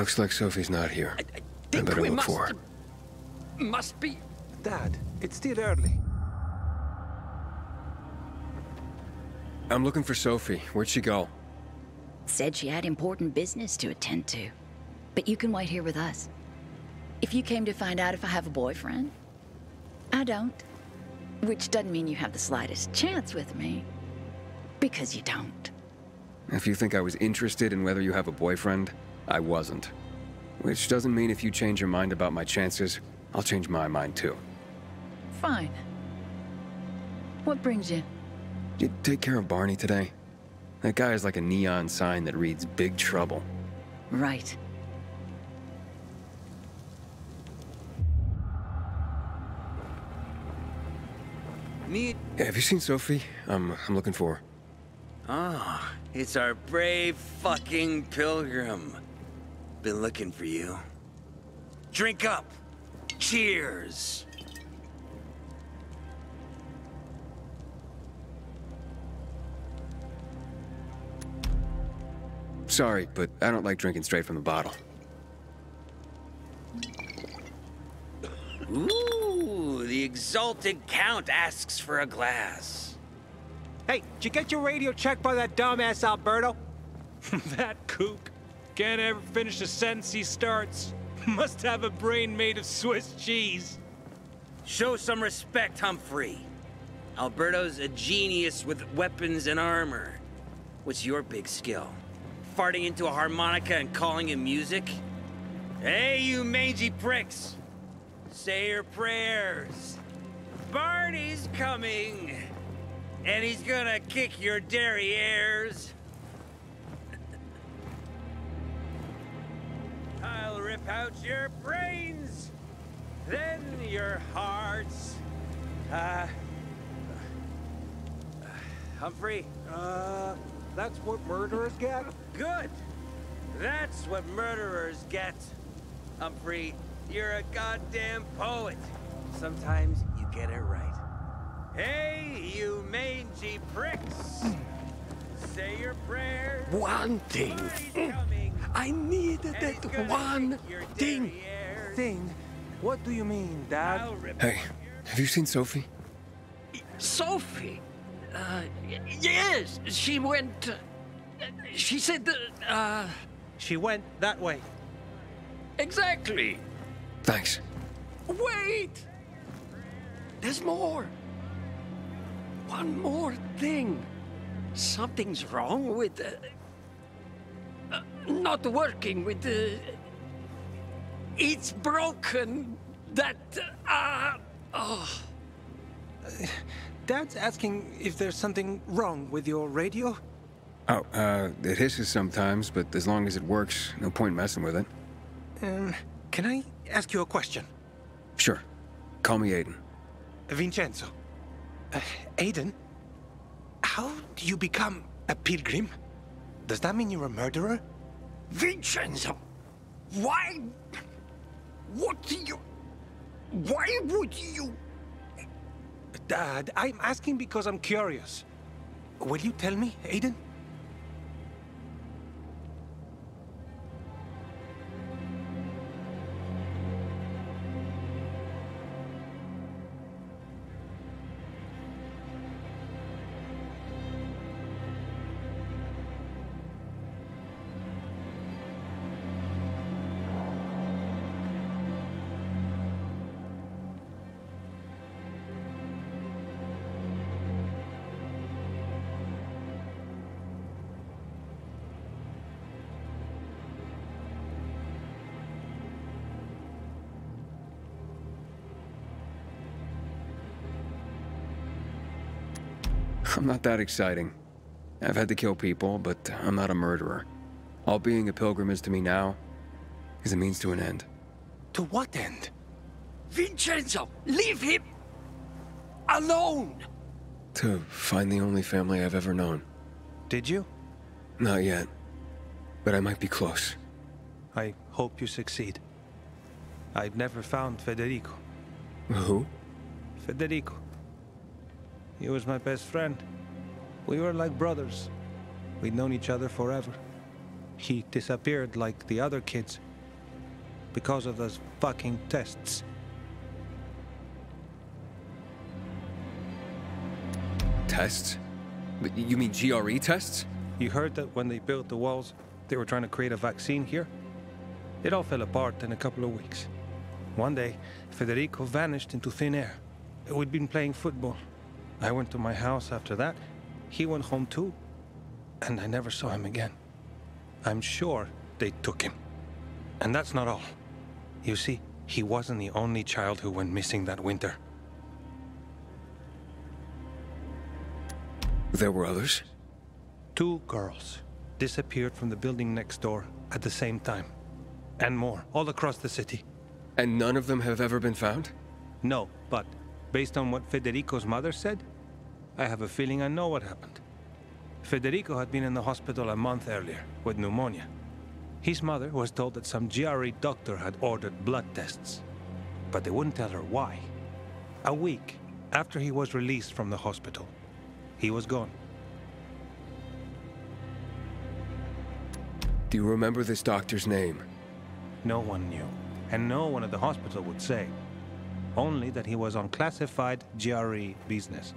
Looks like Sophie's not here. I, think better look must- for her. Must be. Dad, it's still early. I'm looking for Sophie. Where'd she go? Said she had important business to attend to. But you can wait here with us. If you came to find out if I have a boyfriend, I don't. Which doesn't mean you have the slightest chance with me. Because you don't. If you think I was interested in whether you have a boyfriend, I wasn't. Which doesn't mean if you change your mind about my chances, I'll change my mind too. Fine. What brings you? You take care of Barney today? That guy is like a neon sign that reads Big Trouble. Right. Need. Yeah, have you seen Sophie? I'm, I'm looking for her. Ah, it's our brave fucking pilgrim. Been looking for you. Drink up. Cheers. Sorry, but I don't like drinking straight from the bottle. Ooh, the exalted count asks for a glass. Hey, did you get your radio checked by that dumbass Alberto? that kook can't ever finish a sentence he starts. Must have a brain made of Swiss cheese. Show some respect, Humphrey. Alberto's a genius with weapons and armor. What's your big skill? Farting into a harmonica and calling it music? Hey, you mangy pricks! Say your prayers. Barney's coming! And he's gonna kick your derrieres. I'll rip out your brains, then your hearts. Uh, Humphrey? Uh, that's what murderers get? Good. That's what murderers get. Humphrey, you're a goddamn poet. Sometimes you get it right. Hey, you mangy pricks! Say your prayers. One thing. I needed that one thing. Thing? What do you mean, Dad? Hey, have you seen Sophie? Sophie. Uh, y- yes, she went. Uh, she said that. Uh, she went that way. Exactly. Thanks. Wait! There's more. One more thing. Something's wrong with. Uh, not working with the. It's broken. That. Uh, oh. Dad's asking if there's something wrong with your radio? Oh, uh, it hisses sometimes, but as long as it works, no point messing with it. Um, can I ask you a question? Sure. Call me Aiden. Vincenzo. Uh, Aiden? How do you become a pilgrim? Does that mean you're a murderer? Vincenzo! Why? What do you. Why would you. Dad, I'm asking because I'm curious. Will you tell me, Aiden? I'm not that exciting. I've had to kill people, but I'm not a murderer. All being a pilgrim is to me now is a means to an end. To what end? Vincenzo! Leave him! Alone! To find the only family I've ever known. Did you? Not yet. But I might be close. I hope you succeed. I've never found Federico. Who? Federico. He was my best friend. We were like brothers. We'd known each other forever. He disappeared like the other kids. Because of those fucking tests. Tests? You mean GRE tests? You heard that when they built the walls, they were trying to create a vaccine here? It all fell apart in a couple of weeks. One day, Federico vanished into thin air. We'd been playing football. I went to my house after that. He went home too. And I never saw him again. I'm sure they took him. And that's not all. You see, he wasn't the only child who went missing that winter. There were others? Two girls disappeared from the building next door at the same time. And more, all across the city. And none of them have ever been found? No, but based on what Federico's mother said, I have a feeling I know what happened. Federico had been in the hospital a month earlier with pneumonia. His mother was told that some GRE doctor had ordered blood tests, but they wouldn't tell her why. A week after he was released from the hospital, he was gone. Do you remember this doctor's name? No one knew, and no one at the hospital would say. Only that he was on classified GRE business.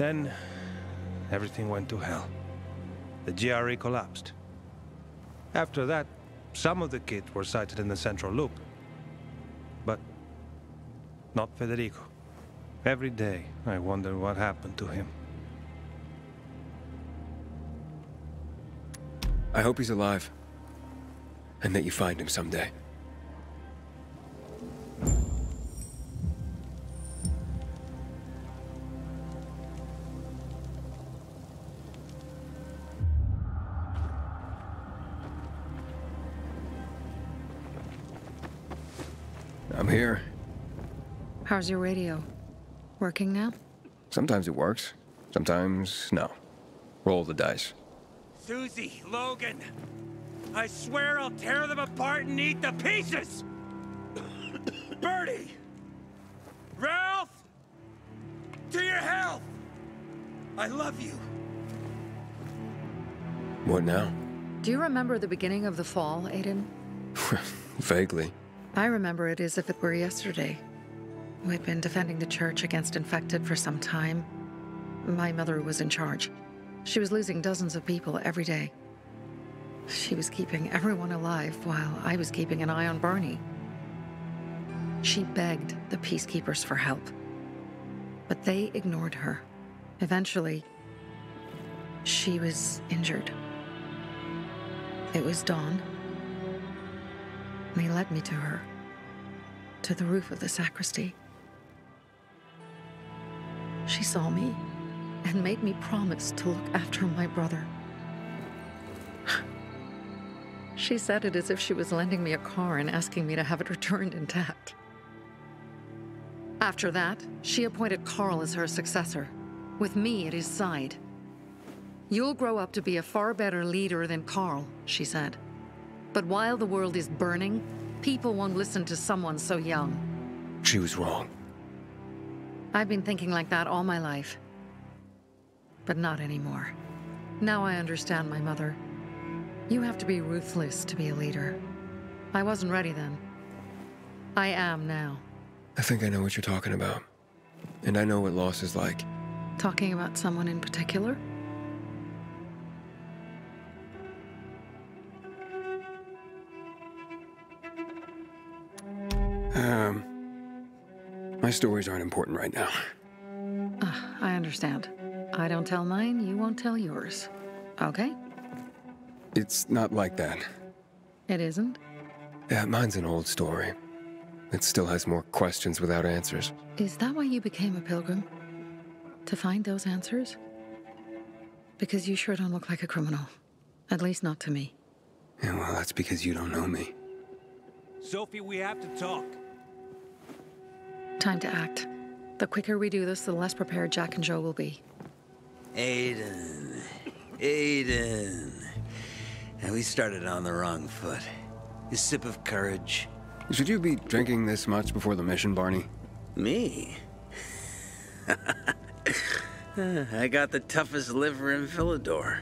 Then, everything went to hell. The GRE collapsed. After that, some of the kids were sighted in the central loop. But not Federico. Every day, I wonder what happened to him. I hope he's alive. And that you find him someday. How's your radio? Working now? Sometimes it works. Sometimes, no. Roll the dice. Susie, Logan! I swear I'll tear them apart and eat the pieces! Bertie! Ralph! To your health! I love you. What now? Do you remember the beginning of the fall, Aiden? Vaguely. I remember it as if it were yesterday. We'd been defending the church against infected for some time. My mother was in charge. She was losing dozens of people every day. She was keeping everyone alive while I was keeping an eye on Barney. She begged the peacekeepers for help, but they ignored her. Eventually, she was injured. It was dawn. They led me to her, to the roof of the sacristy. She saw me and made me promise to look after my brother. She said it as if she was lending me a car and asking me to have it returned intact. After that, she appointed Carl as her successor, with me at his side. You'll grow up to be a far better leader than Carl, she said. But while the world is burning, people won't listen to someone so young. She was wrong. I've been thinking like that all my life. But not anymore. Now I understand my mother. You have to be ruthless to be a leader. I wasn't ready then. I am now. I think I know what you're talking about. And I know what loss is like. Talking about someone in particular? My stories aren't important right now. Ah, I understand. I don't tell mine, you won't tell yours. Okay? It's not like that. It isn't? Yeah, mine's an old story. It still has more questions without answers. Is that why you became a pilgrim? To find those answers? Because you sure don't look like a criminal. At least not to me. Yeah, well, that's because you don't know me. Sophie, we have to talk. Time to act. The quicker we do this, the less prepared Jack and Joe will be. Aiden. Aiden. And we started on the wrong foot. A sip of courage. Should you be drinking this much before the mission, Barney? Me? I got the toughest liver in Villedor.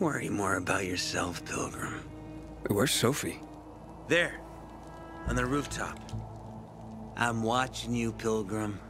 Worry more about yourself, Pilgrim. Where's Sophie? There, on the rooftop. I'm watching you, Pilgrim.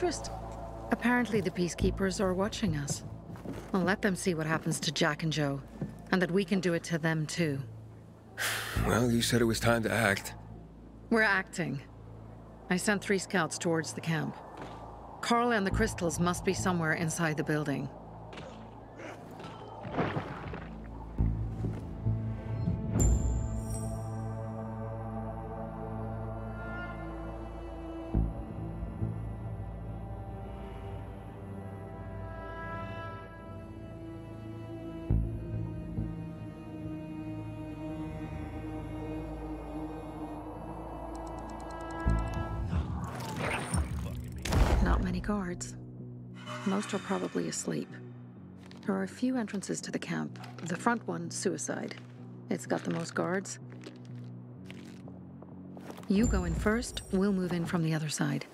Interest? Apparently, the peacekeepers are watching us. Well, let them see what happens to Jack and Joe, and that we can do it to them too. Well, you said it was time to act. We're acting. I sent three scouts towards the camp. Carl and the crystals must be somewhere inside the building. Probably asleep. There are a few entrances to the camp. The front one, suicide. It's got the most guards. You go in first, we'll move in from the other side.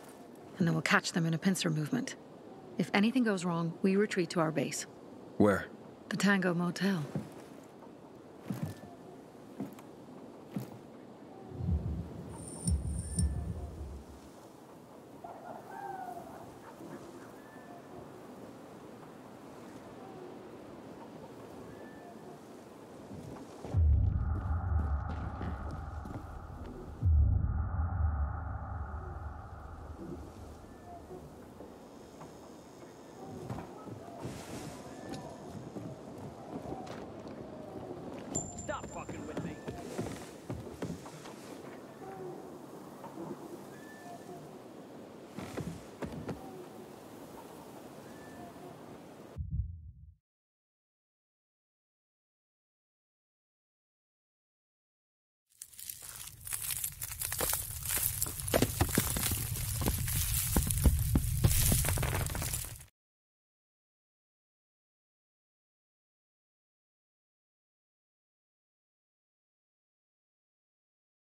And then we'll catch them in a pincer movement. If anything goes wrong, we retreat to our base. Where? The Tango Motel.